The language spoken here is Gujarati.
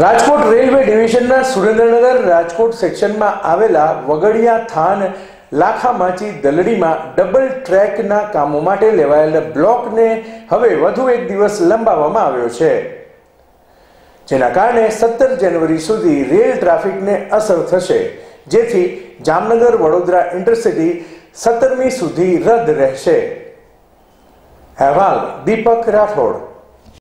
રાજકોટ રેલવે ડિવિઝનના સુરેન્દ્રનગર રાજકોટ સેક્શનમાં આવેલા વગડિયા થાન લાખામાચી દલડીમાં ડબલ ટ્રેકના કામો માટે લેવાયેલા બ્લોકને હવે વધુ એક દિવસ લંબાવવામાં આવ્યો છે. જેના કારણે સત્તર જાન્યુઆરી સુધી રેલ ટ્રાફિકને અસર થશે. જેથી જામનગર, વડોદરા ઇન્ટરસિટી સત્તરમી સુધી રદ રહેશે. અહેવાલ દીપક રાઠોડ.